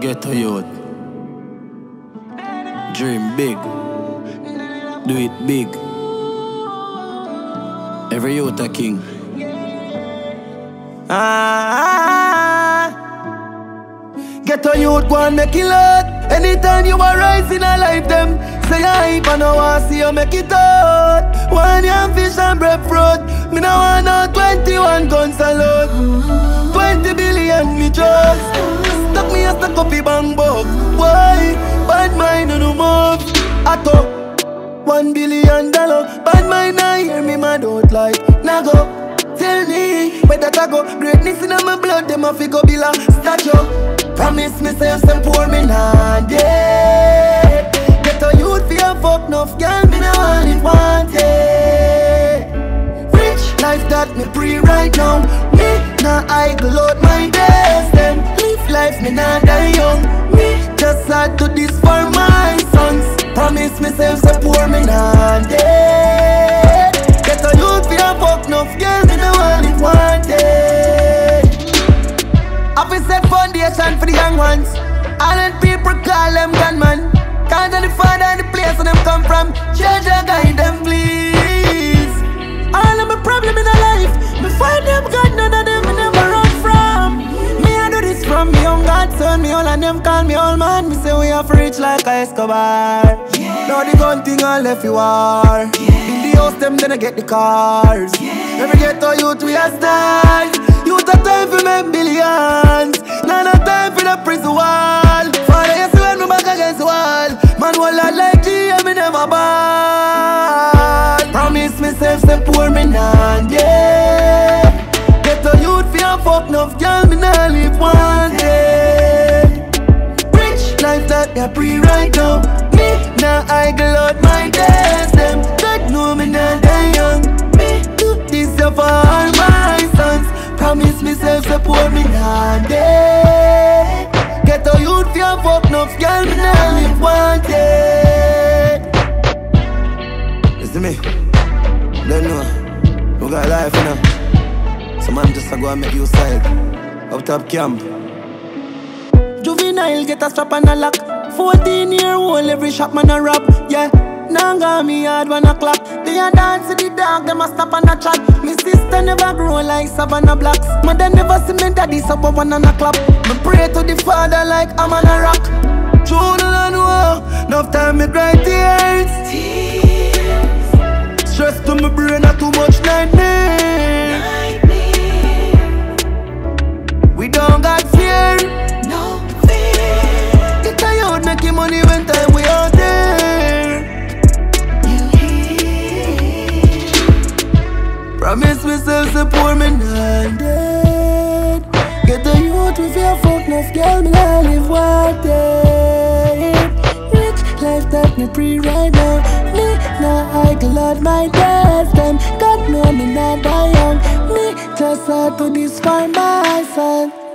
Ghetto youth. Dream big. Do it big. Every youth a king. Ah, Ghetto youth go and make it lot. Anytime you are rising, I like them. Say I hype and I want see you make it out. One yam fish and breadfruit. Me the bang book. Why? Bad mind no move. I talk. One billion dollar. Bad mind I hear me mad out like Nago. Tell me where that I go. Greatness in my blood, them a fi go be like statue. Promise myself some poor me nah dead. Get a youth fi a fuck enough girl, me nah want it wanted. Rich life that me pre right now. Me nah idle out my me nah die young. Me just had to this for my sons. Promise myself some poor me nah dead. Get a youth fi a fuck enough girl, me nah want it wanted. Have we set foundation for the young ones? Them people call them gunman. Can't tell the father the place where them come from. Judge and guide them, please. Man. Me say we rich like a Escobar. Now the gun thing I left you war. In the house them then I get the cars. Every ghetto youth we a stars. Youth a time for make billions. None a time for the prison wall. Father, you see when me back against the wall. Man, wall lot like G, and me never ball. Promise myself, say poor me none, yeah. Get a youth fi a fuck enough, girl, me nah live one that pre right now. Me nah idle out my days, them. God know me nah die young. Me do this for all my sons. Promise myself, poor me nah dead. Get a youth a fuck enough, girl, me nah live one day. Listen me, don't know. We got life, know. Some man just a go and make you side. Up top camp. Juvenile get a strap and a lock. 14 year old, every shop man a rap. Yeah, Now got me hard when one o'clock. They a dance to the dog, them a stop and a chat. Me sister never grow like Savannah Blacks. Mother never see me daddy, so but one and a clap. Me pray to the father like I'm on a rock. True, no, no, enough time me cry money when time we out there. Promise myself to pour me not dead. Get a youth with your fuck enough girl, me nah live one day. Rich life that me pre right now. Me nah idle out my days. Them God know me not die young. Me just had to this for my son.